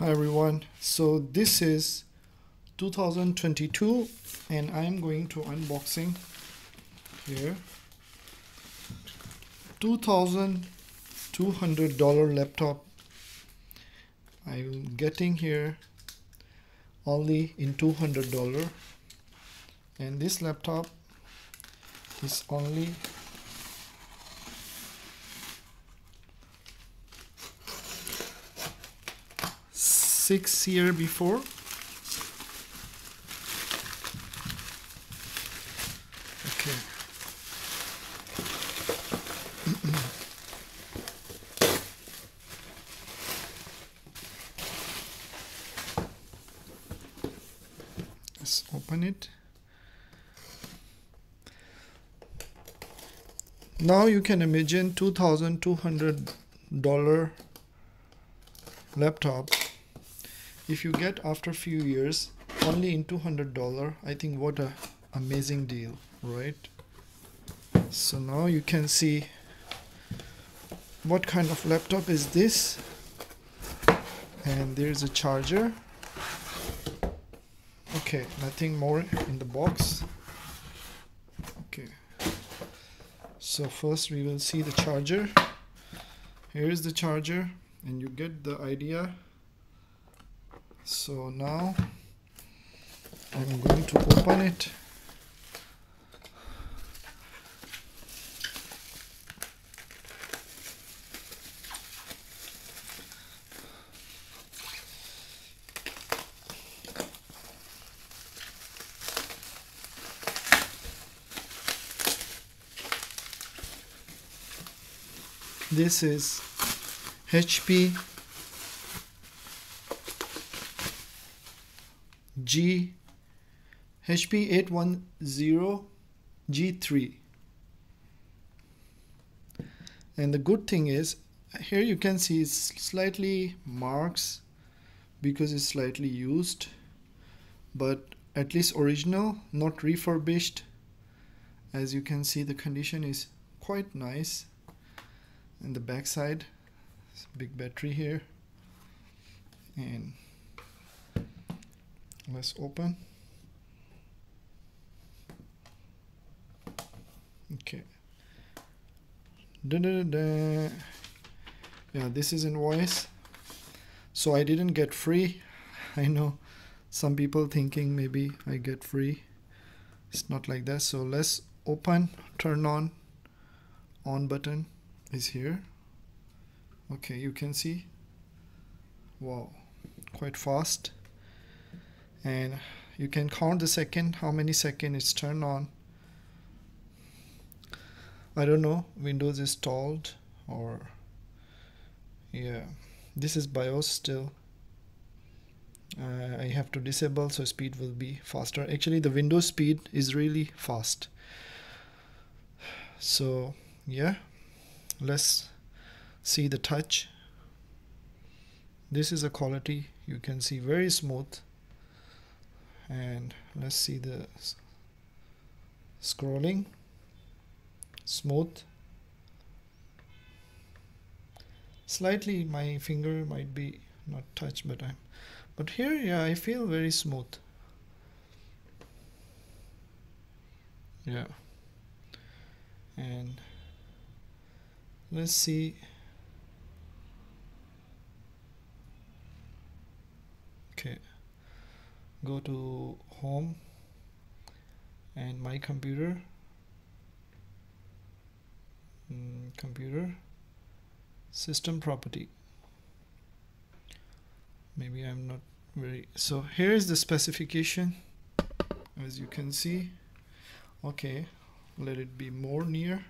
Hi everyone. So this is 2022 and I'm going to unboxing here. $2,200 laptop. I'm getting here only in $200 and this laptop is only six year before. Let's open it. Now you can imagine $2200 laptop if you get after few years only in $200 I think what a amazing deal right? So now you can see what kind of laptop is this. And there's a charger. Okay nothing more in the box. Okay. So first we will see the charger. Here is the charger and you get the idea so now I'm going to open it. This is HP G HP 810 G3 and the good thing is here you can see it's slightly marks because it's slightly used but at least original not refurbished. As you can see the condition is quite nice. And the back side big battery here. And let's open. Okay. Da -da -da yeah this is invoice. So I didn't get free. I know some people thinking maybe I get free. It's not like that. So let's open turn on. On button is here. Okay you can see. Wow quite fast and you can count the second how many second it's turned on. I don't know Windows is stalled or yeah this is BIOS still. Uh, I have to disable so speed will be faster. Actually the Windows speed is really fast. So yeah let's see the touch. This is a quality you can see very smooth and let's see the scrolling. Smooth. Slightly my finger might be not touched but I'm but here yeah I feel very smooth. Yeah. And let's see. Okay go to home and my computer mm, computer system property. Maybe I'm not very so here is the specification as you can see. Okay let it be more near.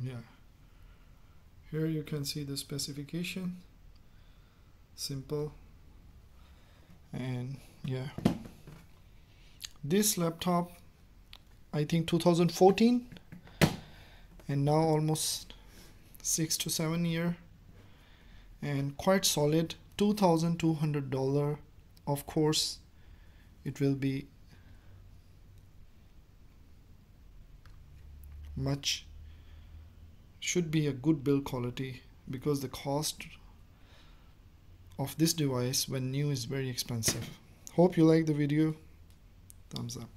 Yeah. Here you can see the specification simple. And yeah. This laptop I think 2014 and now almost six to seven year. And quite solid $2,200 of course it will be much should be a good build quality because the cost of this device when new is very expensive. Hope you like the video. Thumbs up.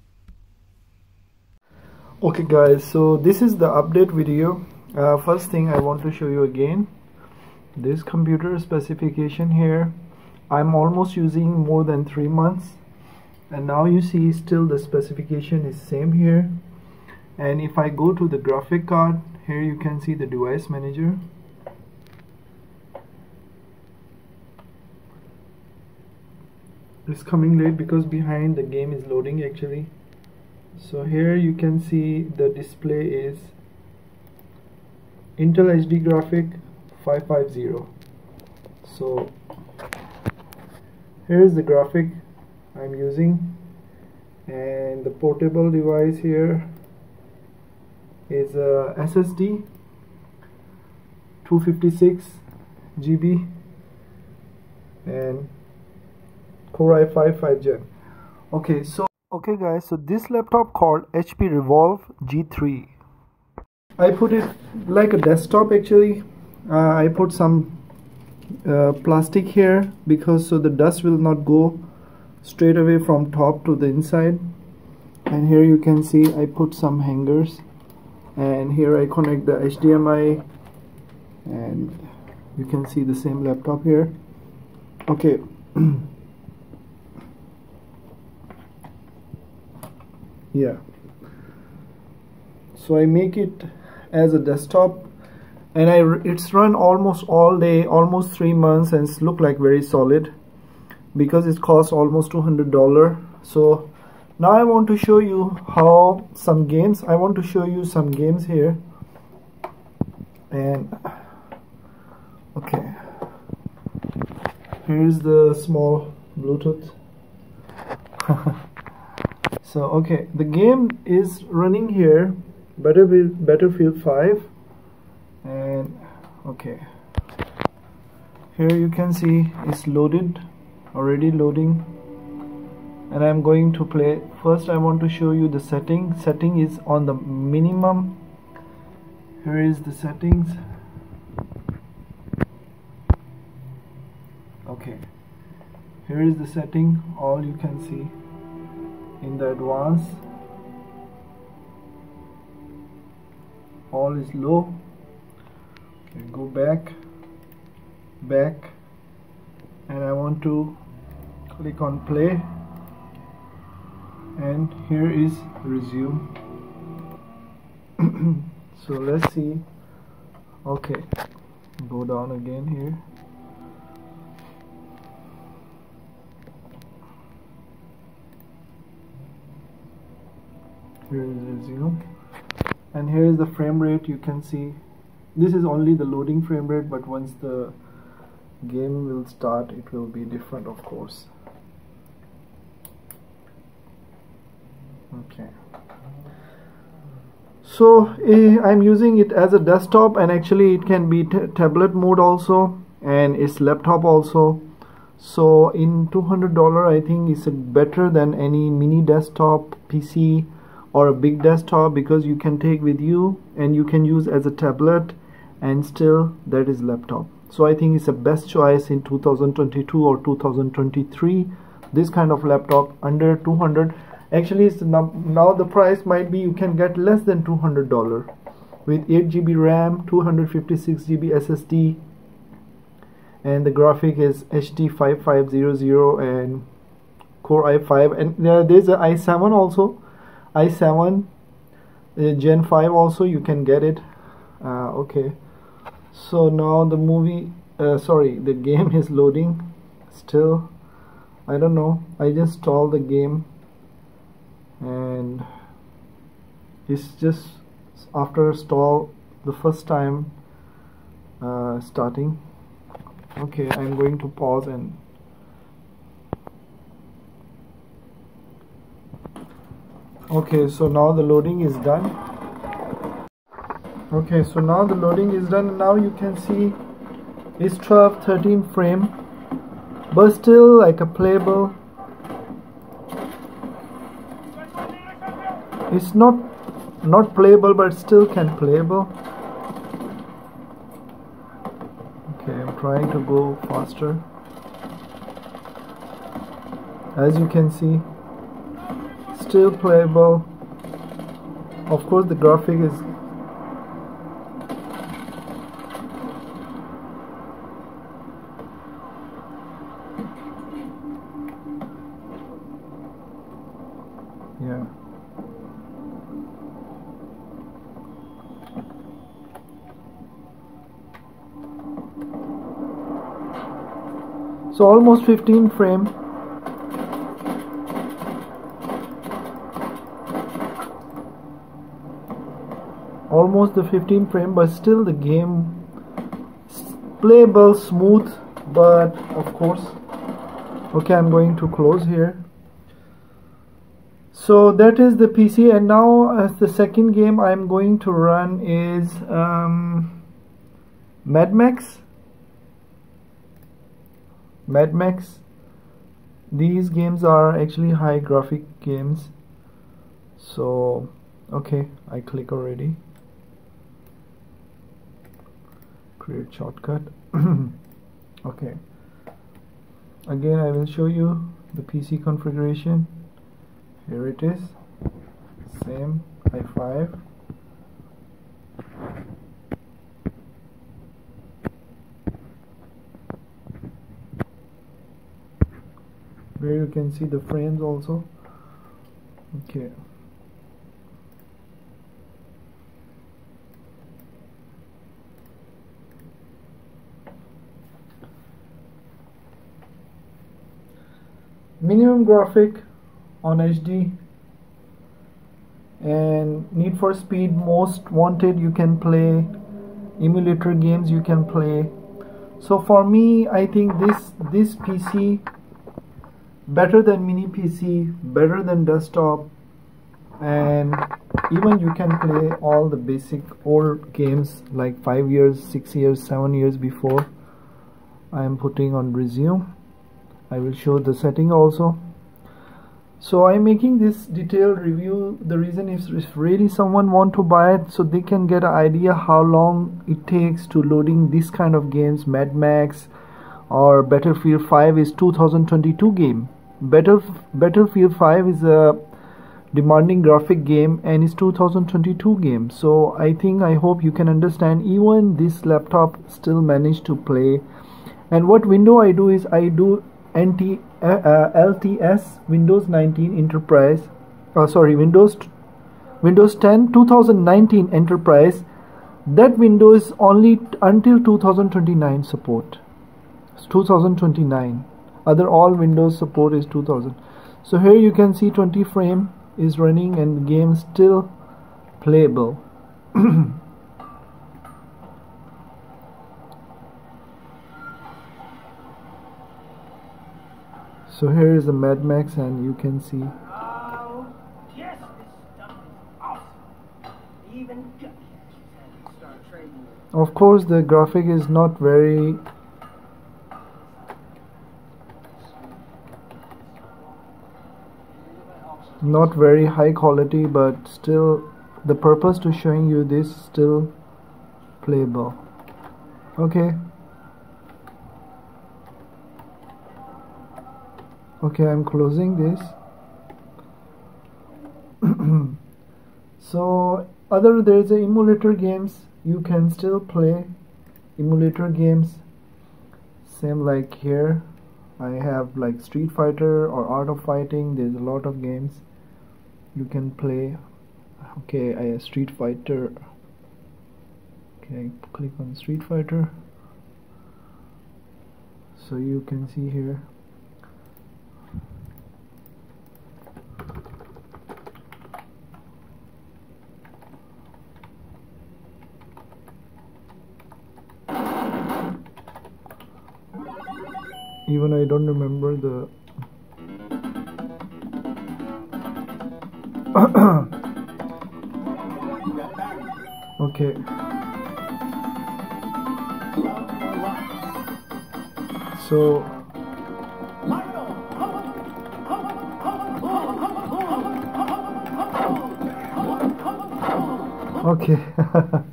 Okay guys so this is the update video. Uh, first thing I want to show you again this computer specification here. I'm almost using more than three months and now you see still the specification is same here. And if I go to the graphic card here you can see the device manager it's coming late because behind the game is loading actually. So here you can see the display is Intel HD graphic 550 so here is the graphic I'm using. And the portable device here is a SSD 256 GB and Core i5 5 Gen. Okay so okay guys so this laptop called HP Revolve G3 I put it like a desktop actually. Uh, I put some uh, plastic here because so the dust will not go straight away from top to the inside. And here you can see I put some hangers. And here I connect the HDMI and you can see the same laptop here. Okay yeah so I make it as a desktop and I it's run almost all day almost three months and it's look like very solid because it costs almost $200 so now I want to show you how some games I want to show you some games here. And okay. Here's the small Bluetooth so okay the game is running here Battlefield Battlefield 5 and okay. Here you can see it's loaded already loading. And I'm going to play first I want to show you the setting setting is on the minimum. Here is the settings. Okay. Here is the setting all you can see in the advance. All is low. Okay go back back. And I want to click on play. And here is resume. So let's see. Okay go down again here here is resume and here is the frame rate you can see. This is only the loading frame rate but once the game will start it will be different of course. Okay. So uh, I'm using it as a desktop and actually it can be tablet mode also and it's laptop also. So in $200 I think it's better than any mini desktop PC or a big desktop because you can take with you and you can use as a tablet and still that is laptop. So I think it's the best choice in 2022 or 2023 this kind of laptop under 200 actually now the price might be you can get less than $200 with 8 GB RAM 256 GB SSD and the graphic is HD 5500 and Core i5 and there's a i7 also i7 uh, Gen 5 also you can get it. Uh, okay. So now the movie uh, sorry the game is loading still. I don't know. I just installed the game. And it's just after stall the first time uh, starting. Okay I'm going to pause and okay so now the loading is done. Okay so now the loading is done. Now you can see it's 12 13 frame but still like a playable. It's not not playable but still can playable. Okay I'm trying to go faster. As you can see still playable. Of course the graphic is yeah. So almost 15 frame almost the 15 frame but still the game playable smooth but of course okay I'm going to close here. So that is the PC and now as the second game I'm going to run is um, Mad Max. Mad Max. These games are actually high graphic games. So okay I click already create shortcut. Okay. Again I will show you the PC configuration. Here it is. Same i5 where you can see the frames also. Okay minimum graphic on HD and Need for Speed most wanted you can play. Emulator games you can play. So for me I think this this PC better than mini PC better than desktop and even you can play all the basic old games like 5 years 6 years 7 years before I am putting on resume I will show the setting also. So I'm making this detailed review. The reason is if really someone want to buy it so they can get an idea how long it takes to loading this kind of games Mad Max or Battlefield 5 is 2022 game. Battle Battlefield 5 is a demanding graphic game and it's 2022 game. So I think I hope you can understand even this laptop still managed to play. And what window I do is I do NT, uh, uh LTS Windows 19 Enterprise uh, sorry Windows Windows 10 2019 Enterprise. That window is only until 2029 support. It's 2029 other all Windows support is 2000 so here you can see 20 frame is running and game still playable So here is the Mad Max and you can see. Oh, yes, Of course the graphic is not very not very high quality but still the purpose to showing you this still playable. Okay okay I'm closing this. So other there's a emulator games. You can still play emulator games. Same like here. I have like Street Fighter or Art of Fighting. There's a lot of games you can play. Okay I Street Fighter. Okay click on Street Fighter. So you can see here even I don't remember the okay. So okay.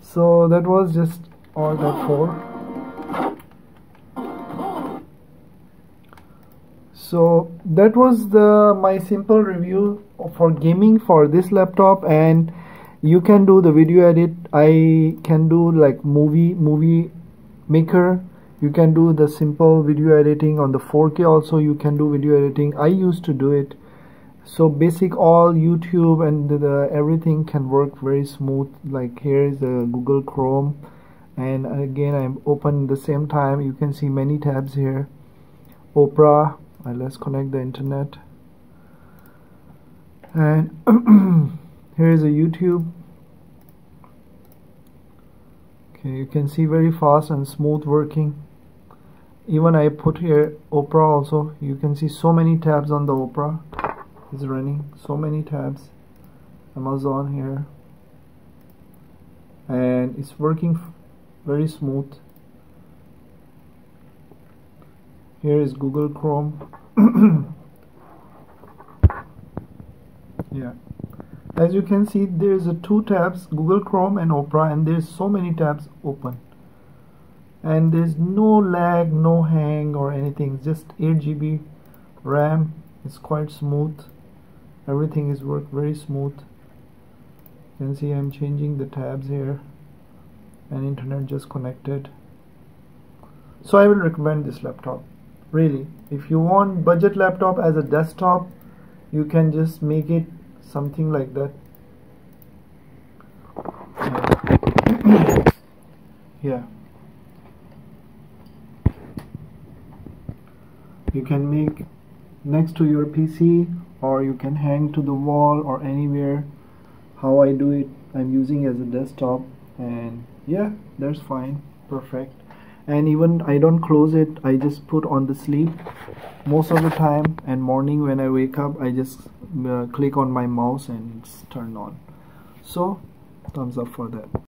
So that was just all that for that was the my simple review for gaming for this laptop and you can do the video edit. I can do like movie movie maker. You can do the simple video editing on the 4k also you can do video editing. I used to do it. So basic all youtube and the, the everything can work very smooth. Like here is the google chrome and again i'm open the same time. You can see many tabs here. Opera let's connect the internet. And here is a youtube. Okay you can see very fast and smooth working. Even I put here Opera also. You can see so many tabs on the Opera. Is running so many tabs. Amazon here. And it's working very smooth here is Google Chrome. Yeah. As you can see there's a two tabs Google Chrome and Opera and there's so many tabs open. And there's no lag no hang or anything just 8 GB RAM. It's quite smooth. Everything is work very smooth. You can see I'm changing the tabs here. And internet just connected. So I will recommend this laptop really if you want budget laptop as a desktop you can just make it something like that. Yeah. You can make next to your PC or you can hang to the wall or anywhere. How I do it I'm using as a desktop and yeah that's fine. Perfect and even I don't close it I just put on the sleep. Most of the time and morning when I wake up I just uh, click on my mouse and it's turned on. So thumbs up for that